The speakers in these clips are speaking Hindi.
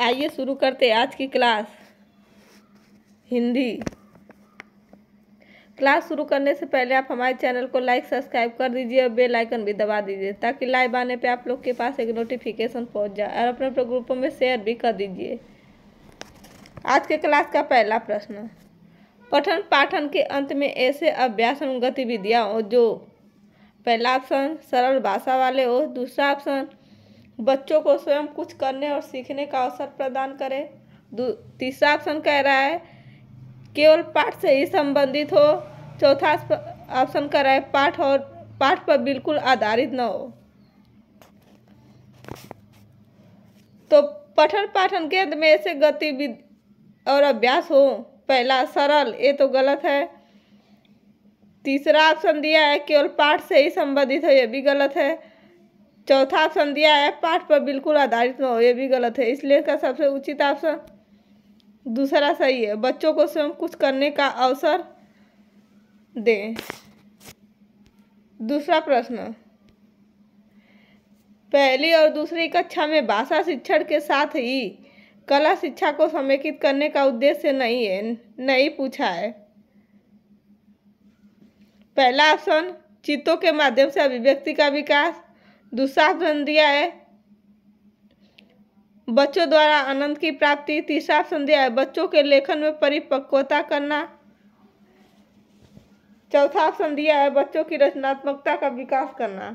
आइए शुरू करते आज की क्लास। हिंदी। क्लास शुरू करने से पहले आप हमारे चैनल को लाइक, सब्सक्राइब कर दीजिए और बेल आइकन भी दबा दीजिए, ताकि लाइव आने पे आप लोग के पास एक नोटिफिकेशन पहुँच जाए और अपने अपने ग्रुपों में शेयर भी कर दीजिए। आज के क्लास का पहला प्रश्न। पठन पाठन के अंत में ऐसे अभ्यास गतिविधियाँ हो जो पहला ऑप्शन सरल भाषा वाले हो, दूसरा ऑप्शन बच्चों को स्वयं कुछ करने और सीखने का अवसर प्रदान करें। तीसरा ऑप्शन कह रहा है, केवल पाठ से ही संबंधित हो। चौथा ऑप्शन कह रहा है, पाठ और, पाठ पर बिल्कुल आधारित न हो। तो पठन पाठन के अंत में ऐसे गतिविधि और अभ्यास हो। पहला, सरल, ये तो गलत है। तीसरा ऑप्शन दिया है, केवल पाठ से ही संबंधित हो, ये भी गलत है। चौथा ऑप्शन दिया है, पाठ पर बिल्कुल आधारित न हो, ये भी गलत है। इसलिए इसका सबसे उचित ऑप्शन दूसरा सही है। बच्चों को स्वयं कुछ करने का अवसर दें। दूसरा प्रश्न, पहली और दूसरी कक्षा में भाषा शिक्षण के साथ ही कला शिक्षा को समेकित करने का उद्देश्य नहीं है, नहीं पूछा है। पहला ऑप्शन चित्तों के माध्यम से अभिव्यक्ति का विकास। दूसरा दिया है। बच्चों द्वारा आनंद की प्राप्ति, तीसरा ऑप्शन दिया है। बच्चों के लेखन में परिपक्वता करना, चौथा ऑप्शन दिया है। बच्चों की रचनात्मकता का विकास करना।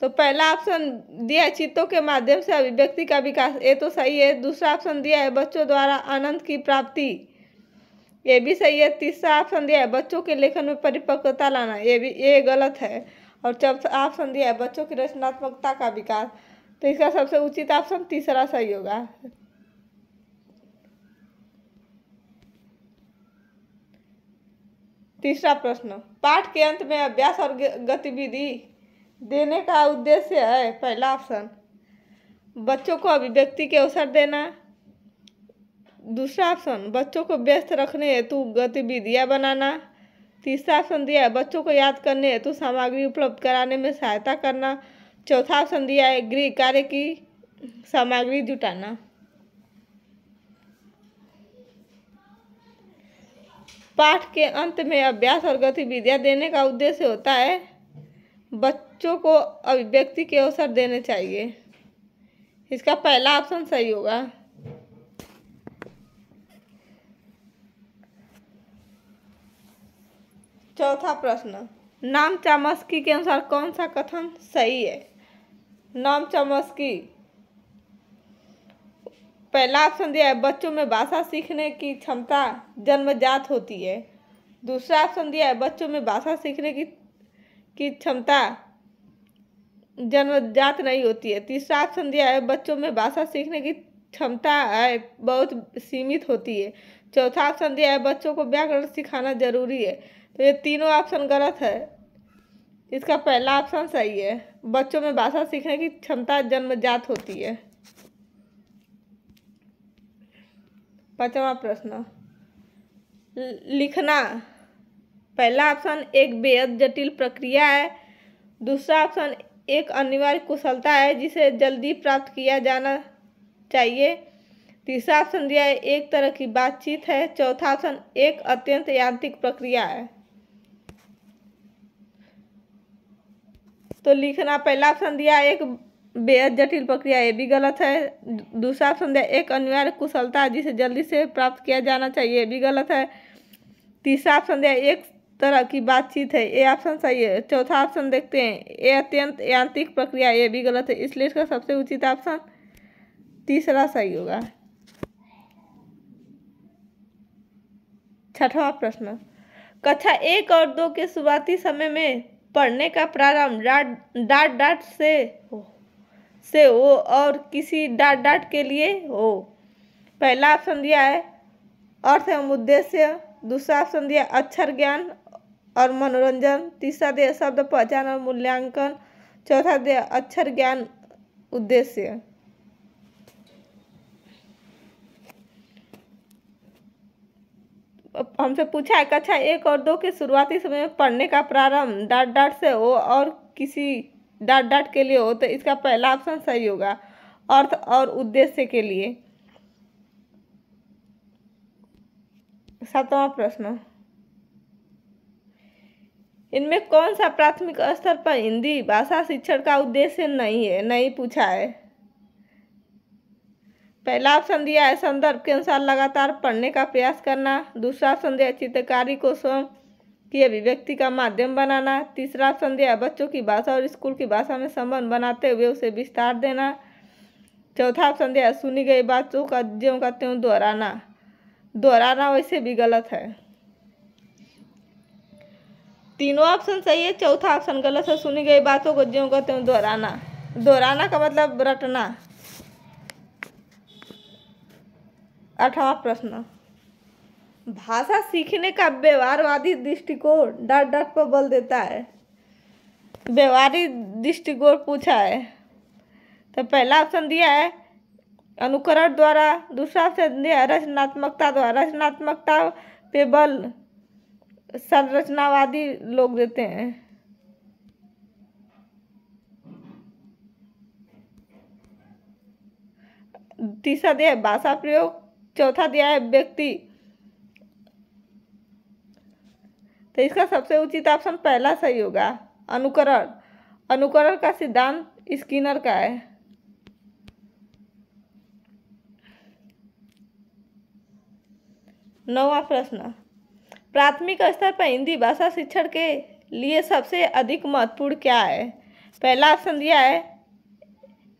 तो पहला ऑप्शन दिया है चित्तों के माध्यम से अभिव्यक्ति का विकास। ये तो सही है। दूसरा ऑप्शन दिया है बच्चों द्वारा आनंद की प्राप्ति। ये भी सही है तीसरा ऑप्शन दिया है, बच्चों के लेखन में परिपक्वता लाना, ये भी, ये गलत है। और चौथा ऑप्शन दिया है, बच्चों की रचनात्मकता का विकास। तो इसका सबसे उचित ऑप्शन तीसरा सही होगा। तीसरा प्रश्न, पाठ के अंत में अभ्यास और गतिविधि देने का उद्देश्य है, पहला ऑप्शन बच्चों को अभिव्यक्ति के अवसर देना दूसरा ऑप्शन, बच्चों को व्यस्त रखने हेतु गतिविधियाँ बनाना। तीसरा ऑप्शन दिया है, बच्चों को याद करने हेतु सामग्री उपलब्ध कराने में सहायता करना। चौथा ऑप्शन दिया है, गृह कार्य की सामग्री जुटाना। पाठ के अंत में अभ्यास और गतिविधियाँ देने का उद्देश्य होता है, बच्चों को अभिव्यक्ति के अवसर देने चाहिए। इसका पहला ऑप्शन सही होगा। चौथा प्रश्न। नाम चामस्की के अनुसार कौन सा कथन सही है? नाम चामस्की। पहला ऑप्शन दिया है, बच्चों में भाषा सीखने की क्षमता जन्मजात होती है। दूसरा ऑप्शन दिया है, बच्चों में भाषा सीखने की की क्षमता जन्मजात नहीं होती है। तीसरा ऑप्शन दिया है, बच्चों में भाषा सीखने की क्षमता है, बहुत सीमित होती है। चौथा ऑप्शन दिया है, बच्चों को व्याकरण सिखाना ज़रूरी है। तो ये तीनों ऑप्शन गलत है। इसका पहला ऑप्शन सही है। बच्चों में भाषा सीखने की क्षमता जन्मजात होती है। पांचवा प्रश्न। लिखना। पहला ऑप्शन एक बेहद जटिल प्रक्रिया है। दूसरा ऑप्शन एक अनिवार्य कुशलता है जिसे जल्दी प्राप्त किया जाना चाहिए। तीसरा ऑप्शन दिया है एक तरह की बातचीत है। चौथा ऑप्शन एक अत्यंत यांत्रिक प्रक्रिया है। तो लिखना पहला ऑप्शन दिया, एक बेहद जटिल प्रक्रिया, ये भी गलत है। दूसरा ऑप्शन दिया, एक अनिवार्य कुशलता जिसे जल्दी से प्राप्त किया जाना चाहिए, ये भी गलत है। तीसरा ऑप्शन दिया, एक तरह की बातचीत है, ये ऑप्शन सही है। चौथा ऑप्शन देखते हैं, ये अत्यंत यांत्रिक प्रक्रिया, ये भी गलत है, इसलिए इसका सबसे उचित ऑप्शन तीसरा सही होगा। छठवा प्रश्न, कक्षा एक और दो के शुरुआती समय में पढ़ने का प्रारंभ डाट डाट डाट से हो से हो और किसी डाट डाट के लिए हो। पहला ऑप्शन दिया है, अर्थ एवं उद्देश्य। दूसरा ऑप्शन दिया अक्षर ज्ञान और मनोरंजन। तीसरा दिया शब्द पहचान और मूल्यांकन। चौथा दिया अक्षर ज्ञान उद्देश्य। हमसे पूछा है, कक्षा एक और दो के शुरुआती समय में पढ़ने का प्रारंभ डाट डाट से हो और किसी डाट डाट के लिए हो तो इसका पहला ऑप्शन सही होगा। अर्थ और उद्देश्य के लिए। सातवां प्रश्न। इनमें कौन सा प्राथमिक स्तर पर हिंदी भाषा शिक्षण का उद्देश्य नहीं है? नहीं पूछा है। पहला ऑप्शन दिया है संदर्भ के अनुसार लगातार पढ़ने का प्रयास करना। दूसरा ऑप्शन दिया चित्रकारी को स्वयं की अभिव्यक्ति का माध्यम बनाना। तीसरा ऑप्शन दिया बच्चों की भाषा और स्कूल की भाषा में संबंध बनाते हुए उसे विस्तार देना। चौथा ऑप्शन दिया सुनी गई बातों का, ज्यों का त्यों दोहराना। दोहराना वैसे भी गलत है। तीनों ऑप्शन सही है, चौथा ऑप्शन गलत है, सुनी गई बातों को, ज्यों का त्यों दोहराना। दोहराना का मतलब रटना। आठवां प्रश्न। भाषा सीखने का व्यवहारवादी दृष्टिकोण डर डर पर बल देता है। व्यवहारिक दृष्टिकोण पूछा है। तो पहला ऑप्शन दिया है, अनुकरण द्वारा। दूसरा ऑप्शन दिया है, रचनात्मकता द्वारा। रचनात्मकता पे बल संरचनावादी लोग देते हैं। तीसरा दिया है, भाषा प्रयोग। चौथा दिया है व्यक्ति। तो इसका सबसे उचित ऑप्शन पहला सही होगा। अनुकरण। अनुकरण का सिद्धांत स्किनर का है। नौवा प्रश्न। प्राथमिक स्तर पर हिंदी भाषा शिक्षण के लिए सबसे अधिक महत्वपूर्ण क्या है? पहला ऑप्शन दिया है,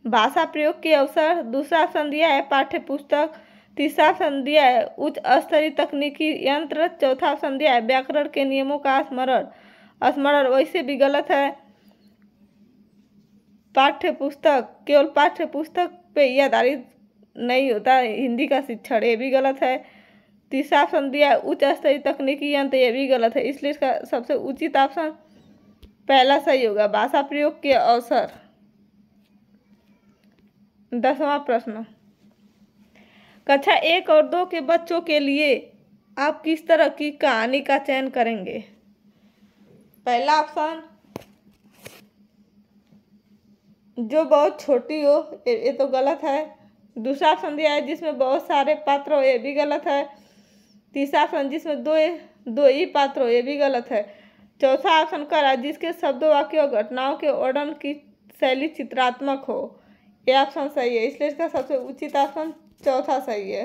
भाषा प्रयोग के अवसर। दूसरा ऑप्शन दिया है पाठ्य पुस्तक तीसरा है। उच्च स्तरीय तकनीकी यंत्र। चौथा है। व्याकरण के नियमों का स्मरण। स्मरण वैसे भी गलत है। पाठ्य पुस्तक केवल पाठ्य पुस्तक पे ही आधारित नहीं होता। हिंदी का शिक्षण ये भी गलत है। तीसरा ऑप्शन दिया है। उच्च स्तरीय तकनीकी यंत्र ये भी गलत है। इसलिए इसका सबसे उचित ऑप्शन पहला सही होगा। भाषा प्रयोग के अवसर। दसवां प्रश्न। कक्षा एक और दो के बच्चों के लिए आप किस तरह की कहानी का चयन करेंगे? पहला ऑप्शन जो बहुत छोटी हो, ये तो गलत है। दूसरा ऑप्शन दिया है, जिसमें बहुत सारे पात्र हो, ये भी गलत है। तीसरा ऑप्शन जिसमें दो दो ही पात्र हो, ये भी गलत है। चौथा ऑप्शन करा, जिसके शब्दों, वाक्य और घटनाओं के वर्णन की शैली चित्रात्मक हो। ये ऑप्शन सही है। इसलिए इसका सबसे उचित ऑप्शन चौथा सही है।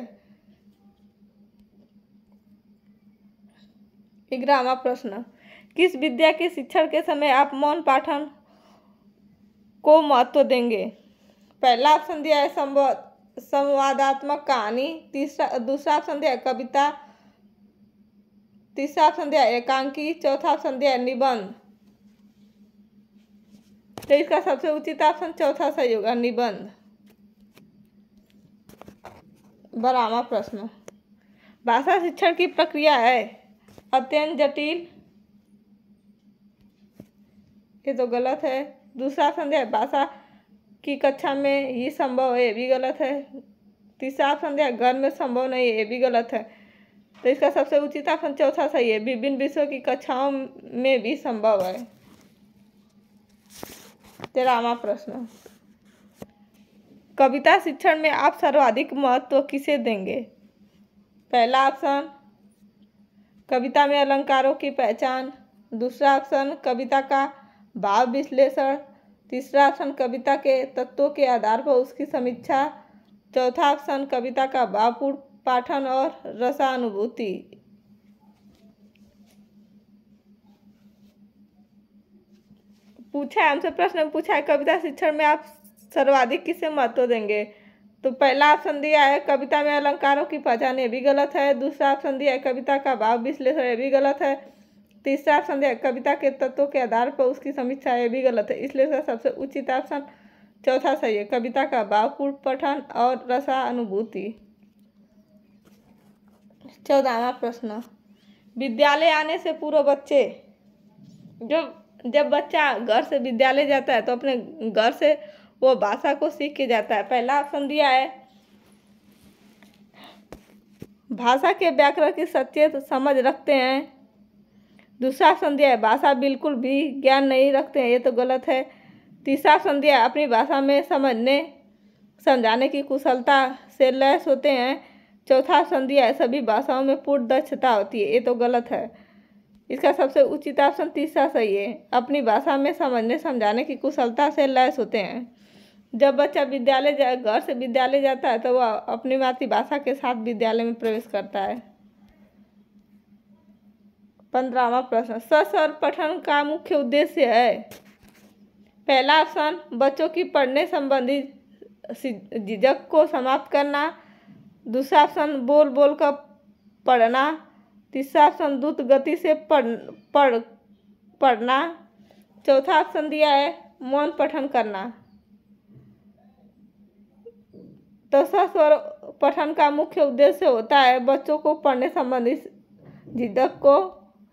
ग्यारहवा प्रश्न, किस विद्या के शिक्षण के समय आप मौन पाठन को महत्व देंगे? पहला ऑप्शन दिया है संवादात्मक कहानी, तीसरा, दूसरा ऑप्शन दिया कविता, तीसरा ऑप्शन दिया एकांकी, चौथा ऑप्शन दिया निबंध। तो इसका सबसे उचित ऑप्शन चौथा सही होगा, निबंध। बारहवा प्रश्न। भाषा शिक्षण की प्रक्रिया है। अत्यंत जटिल। ये तो गलत है। दूसरा संदेह, भाषा की कक्षा में ही संभव है, ये भी गलत है। तीसरा संदेह, घर में संभव नहीं है, ये भी गलत है। तो इसका सबसे उचित ऑप्शन चौथा सही है। विभिन्न विषयों की कक्षाओं में भी संभव है। तेरहवा प्रश्न। कविता शिक्षण में आप सर्वाधिक महत्व किसे देंगे? पहला ऑप्शन कविता में अलंकारों की पहचान। दूसरा ऑप्शन कविता का भाव विश्लेषण। तीसरा ऑप्शन कविता के तत्वों के आधार पर उसकी समीक्षा। चौथा ऑप्शन कविता का भावपूर्ण पाठन और रसानुभूति। पूछा है हमसे प्रश्न पूछा है, कविता शिक्षण में आप सर्वाधिक किसे महत्व देंगे? तो पहला ऑप्शन दिया है कविता में अलंकारों की पहचान ये भी गलत है। दूसरा ऑप्शन दिया है कविता का भाव विश्लेषण ये भी गलत है। तीसरा ऑप्शन दिया कविता के तत्वों के आधार पर उसकी समीक्षा ये भी गलत है। इसलिए सबसे उचित ऑप्शन चौथा सही है। कविता का भावपूर्ण पठन और रसा अनुभूति चौदहवा प्रश्न। विद्यालय आने से पूर्व बच्चे, जब जब बच्चा घर से विद्यालय जाता है तो अपने घर से वो भाषा को सीख के जाता है। पहला ऑप्शन दिया है। भाषा के व्याकरण की सचेत समझ रखते हैं। दूसरा दिया है। भाषा बिल्कुल भी ज्ञान नहीं रखते हैं। ये तो गलत है। तीसरा संधि अपनी भाषा में समझने, समझाने की कुशलता से लैस होते हैं। चौथा संधि सभी भाषाओं में पूर्ण दक्षता होती है। ये तो गलत है। इसका सबसे उचित ऑप्शन तीसरा सही है। अपनी भाषा में समझने, समझाने की कुशलता से लैस होते हैं। जब बच्चा विद्यालय घर से विद्यालय जाता है तो वह अपनी मातृभाषा के साथ विद्यालय में प्रवेश करता है। पंद्रहवा प्रश्न सस्वर पठन का मुख्य उद्देश्य है। पहला ऑप्शन बच्चों की पढ़ने संबंधी झिझक को समाप्त करना। दूसरा ऑप्शन बोल बोल कर पढ़ना। तीसरा ऑप्शन द्रुत गति से पढ़ पढ़, पढ़ना। चौथा ऑप्शन दिया है, मौन पठन करना। सस्वर पठन का मुख्य उद्देश्य होता है बच्चों को पढ़ने संबंधी झिझक को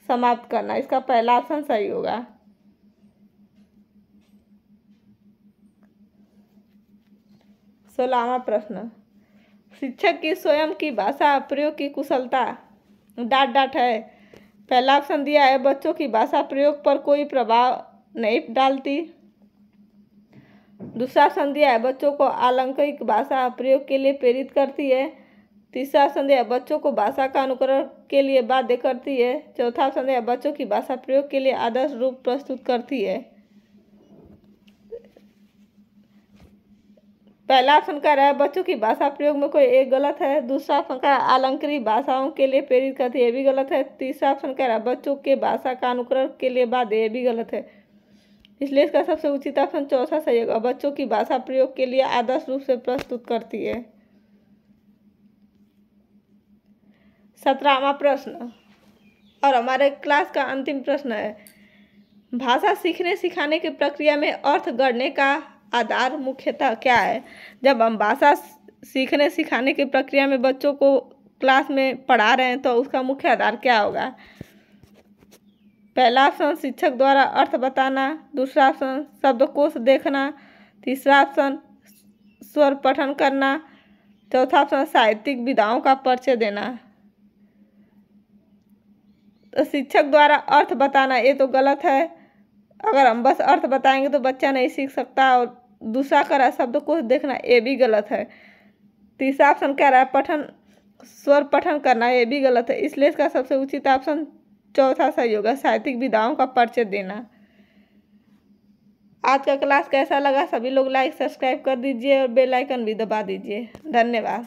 समाप्त करना। इसका पहला ऑप्शन सही होगा। सोलहवा प्रश्न। शिक्षक की स्वयं की भाषा, प्रयोग की कुशलता। डाट डाट है। पहला ऑप्शन दिया है, बच्चों की भाषा प्रयोग पर कोई प्रभाव नहीं डालती। दूसरा है बच्चों को आलंकिक भाषा प्रयोग के लिए प्रेरित करती है। तीसरा दिया बच्चों को भाषा का अनुकरण के लिए बाध्य करती है। चौथा दिया बच्चों की भाषा प्रयोग के लिए आदर्श रूप प्रस्तुत करती है। पहला ऑप्शन कह रहा है, बच्चों की भाषा प्रयोग में कोई एक गलत है। दूसरा ऑप्शन कह रहा है अलंकृत भाषाओं के लिए प्रेरित करती है, ये भी गलत है। तीसरा ऑप्शन कह रहा है, बच्चों के भाषा का अनुकरण के लिए बाध्य, ये भी गलत है। इसलिए इसका सबसे उचित ऑप्शन चौथा सही होगा बच्चों की भाषा प्रयोग के लिए आदर्श रूप से प्रस्तुत करती है। सत्रहवा प्रश्न। और हमारे क्लास का अंतिम प्रश्न है, भाषा सीखने सिखाने की प्रक्रिया में अर्थ गढ़ने का आधार मुख्यतः क्या है? जब हम भाषा सीखने सिखाने की प्रक्रिया में बच्चों को क्लास में पढ़ा रहे हैं तो उसका मुख्य आधार क्या होगा? पहला ऑप्शन शिक्षक द्वारा अर्थ बताना, दूसरा ऑप्शन शब्दकोश देखना, तीसरा ऑप्शन स्वर पठन करना, चौथा ऑप्शन साहित्यिक विधाओं का परिचय देना। तो शिक्षक द्वारा अर्थ बताना, ये तो गलत है। अगर हम बस अर्थ बताएँगे तो बच्चा नहीं सीख सकता और दूसरा कह रहा शब्द को देखना, ये भी गलत है। तीसरा ऑप्शन कह रहा है पठन, स्वर पठन करना, ये भी गलत है। इसलिए इसका सबसे उचित ऑप्शन चौथा सहयोग है साहित्यिक विधाओं का परिचय देना। आज का क्लास कैसा लगा? सभी लोग लाइक सब्सक्राइब कर दीजिए और बेल आइकन भी दबा दीजिए। धन्यवाद।